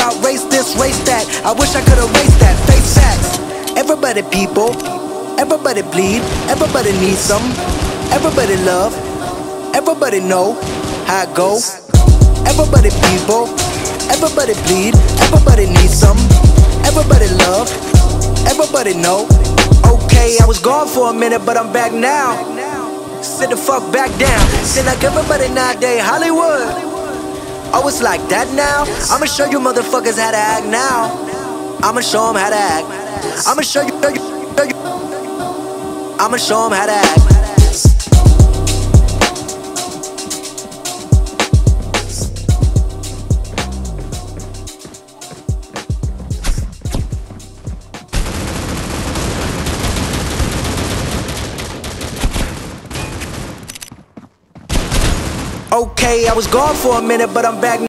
about race this, race that. I wish I could erase that. Face facts. Everybody people, everybody bleed, everybody needs some, everybody love, everybody know how it go. Everybody people, everybody bleed, everybody needs some, everybody love, everybody know. Okay, I was gone for a minute, but I'm back now. Sit the fuck back down. Seem like everybody nowadays Hollywood. Oh, it's like that now? I'ma show you motherfuckers how to act now. I'ma show them how to act. I'ma show you. I'ma show them how to act. Okay, I was gone for a minute, but I'm back